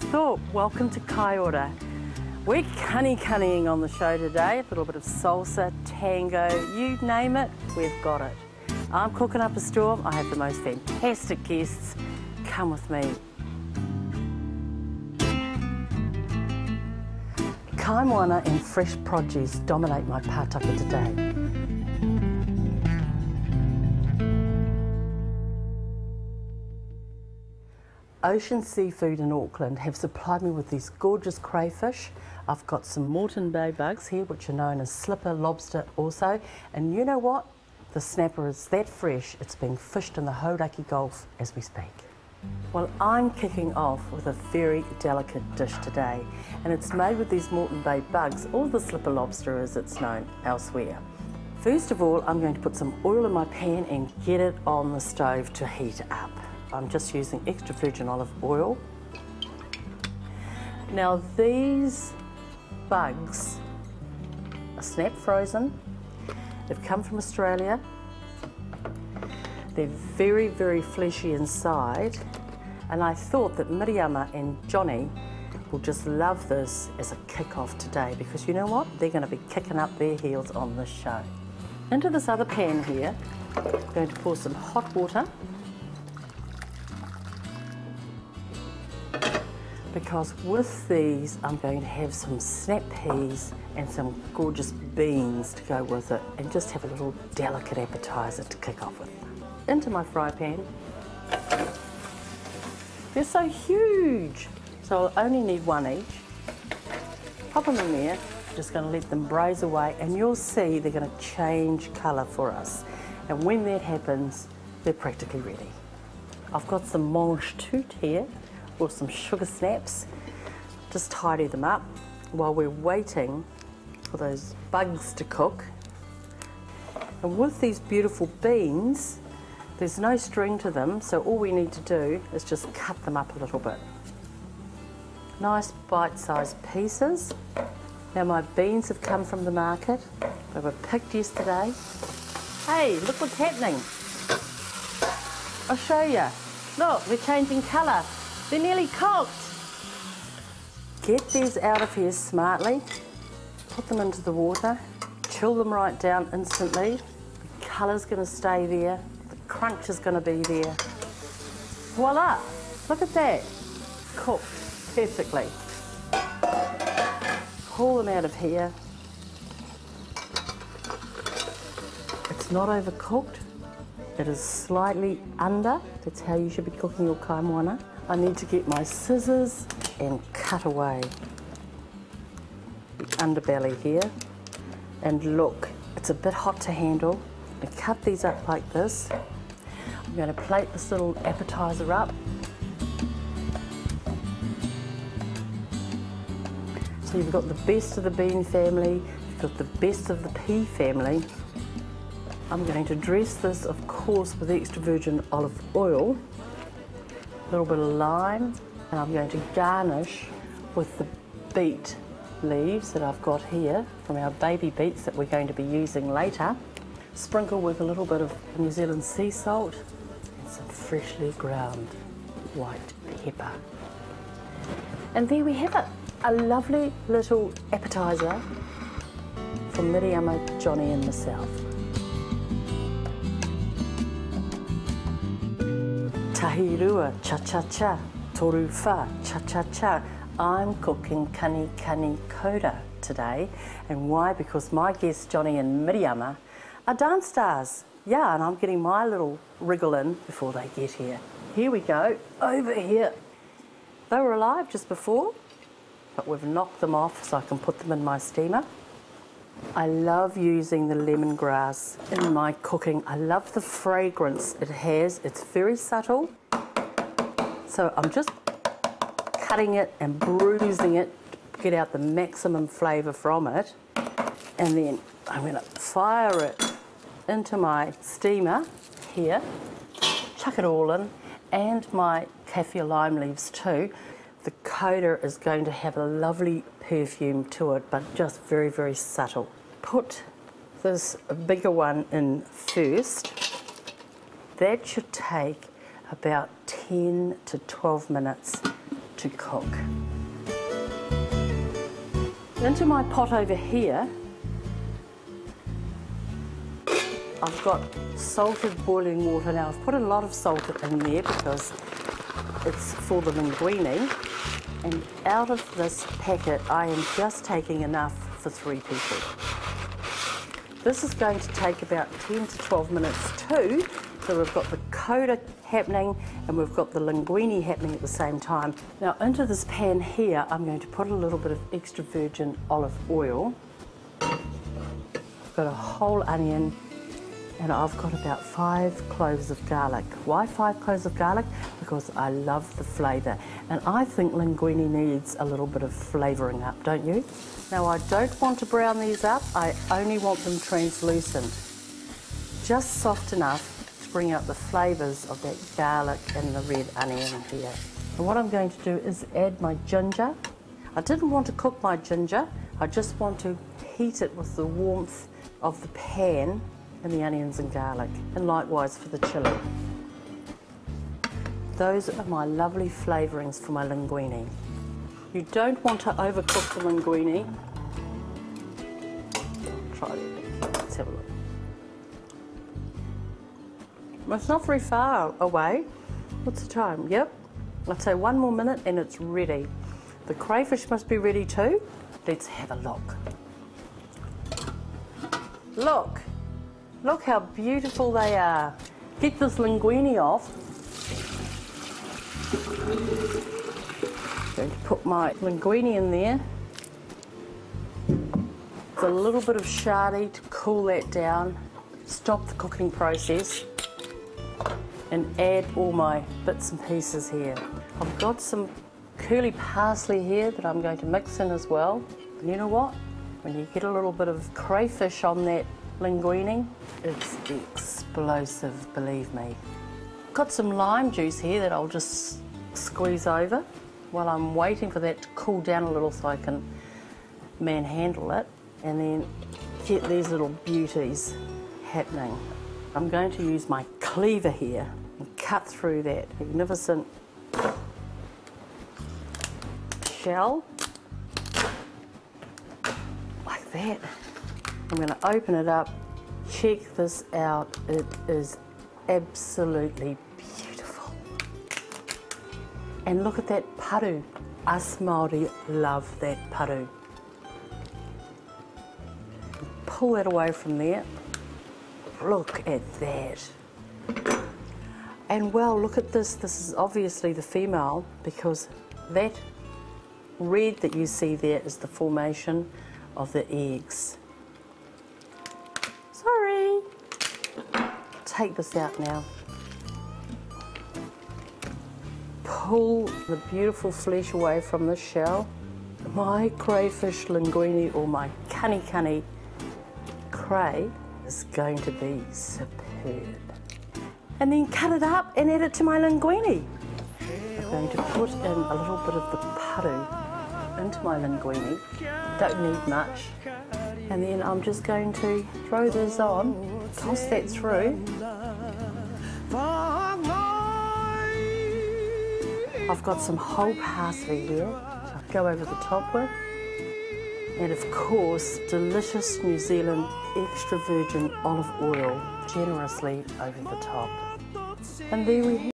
Thorp. Welcome to Kai Ora. We're cunny cunnying on the show today. A little bit of salsa, tango, you name it, we've got it. I'm cooking up a storm. I have the most fantastic guests. Come with me. Kaimoana and fresh produce dominate my pātaka today. Ocean Seafood in Auckland have supplied me with these gorgeous crayfish. I've got some Moreton Bay bugs here, which are known as slipper lobster also. And you know what? The snapper is that fresh, it's being fished in the Hauraki Gulf as we speak. Well, I'm kicking off with a very delicate dish today, and it's made with these Moreton Bay bugs, or the slipper lobster as it's known elsewhere. First of all, I'm going to put some oil in my pan and get it on the stove to heat up. I'm just using extra virgin olive oil. Now these bugs are snap frozen. They've come from Australia. They're very, very fleshy inside. And I thought that Miriama and Johnny will just love this as a kick-off today because you know what? They're going to be kicking up their heels on this show. Into this other pan here, I'm going to pour some hot water because with these I'm going to have some snap peas and some gorgeous beans to go with it and just have a little delicate appetizer to kick off with. Into my fry pan. They're so huge, so I'll only need one each. Pop them in there, just going to let them braise away and you'll see they're going to change colour for us. And when that happens, they're practically ready. I've got some mange tout here or some sugar snaps. Just tidy them up while we're waiting for those bugs to cook. And with these beautiful beans, there's no string to them, so all we need to do is just cut them up a little bit. Nice bite-sized pieces. Now my beans have come from the market. They were picked yesterday. Hey, look what's happening. I'll show you. Look, they're changing colour. They're nearly cooked. Get these out of here smartly. Put them into the water. Chill them right down instantly. The colour's going to stay there. The crunch is going to be there. Voila! Look at that. Cooked perfectly. Pull them out of here. It's not overcooked. It is slightly under. That's how you should be cooking your kaimoana. I need to get my scissors and cut away the underbelly here. And look, it's a bit hot to handle. I cut these up like this. I'm going to plate this little appetizer up. So you've got the best of the bean family, you've got the best of the pea family. I'm going to dress this, of course, with extra virgin olive oil a little bit of lime, and I'm going to garnish with the beet leaves that I've got here from our baby beets that we're going to be using later. Sprinkle with a little bit of New Zealand sea salt and some freshly ground white pepper. And there we have it, a lovely little appetizer from Miriama, Johnny and myself. Tahirua, cha-cha-cha, toru whā, cha-cha-cha. I'm cooking kani kani koura today. And why? Because my guests, Johnny and Miriama, are dance stars. Yeah, and I'm getting my little wriggle in before they get here. Here we go, over here. They were alive just before, but we've knocked them off so I can put them in my steamer. I love using the lemongrass in my cooking. I love the fragrance it has. It's very subtle. So I'm just cutting it and bruising it to get out the maximum flavour from it. And then I'm going to fire it into my steamer here, chuck it all in, and my kaffir lime leaves too. The koura is going to have a lovely perfume to it, but just very, very subtle. Put this bigger one in first. That should take about 10 to 12 minutes to cook. Into my pot over here, I've got salted boiling water. Now I've put a lot of salt in there because it's for the linguine. And out of this packet, I am just taking enough for three people. This is going to take about 10 to 12 minutes too. So we've got the koura happening and we've got the linguine happening at the same time. Now into this pan here, I'm going to put a little bit of extra virgin olive oil. I've got a whole onion, and I've got about five cloves of garlic. Why five cloves of garlic? Because I love the flavour and I think linguine needs a little bit of flavouring up, don't you? Now I don't want to brown these up, I only want them translucent. Just soft enough to bring out the flavours of that garlic and the red onion here. And what I'm going to do is add my ginger. I didn't want to cook my ginger, I just want to heat it with the warmth of the pan and the onions and garlic, and likewise for the chili. Those are my lovely flavourings for my linguine. You don't want to overcook the linguine. Try it. Let's have a look. Well, it's not very far away. What's the time? Yep. I'd say one more minute and it's ready. The crayfish must be ready too. Let's have a look. Look. Look how beautiful they are. Get this linguine off. Going to put my linguine in there. A little bit of shardy to cool that down, stop the cooking process, and add all my bits and pieces here. I've got some curly parsley here that I'm going to mix in as well. And you know what? When you get a little bit of crayfish on that linguine. It's explosive, believe me. Got some lime juice here that I'll just squeeze over while I'm waiting for that to cool down a little so I can manhandle it and then get these little beauties happening. I'm going to use my cleaver here and cut through that magnificent shell like that. I'm going to open it up. Check this out. It is absolutely beautiful. And look at that paru. Us Māori love that paru. Pull that away from there. Look at that. And well, look at this. This is obviously the female because that red that you see there is the formation of the eggs. Take this out now. Pull the beautiful flesh away from the shell. My crayfish linguine or my kani kani cray is going to be superb. And then cut it up and add it to my linguine. I'm going to put in a little bit of the paru into my linguine. Don't need much. And then I'm just going to throw this on, toss that through. I've got some whole parsley here I'll go over the top with. And of course, delicious New Zealand extra virgin olive oil generously over the top. And there we have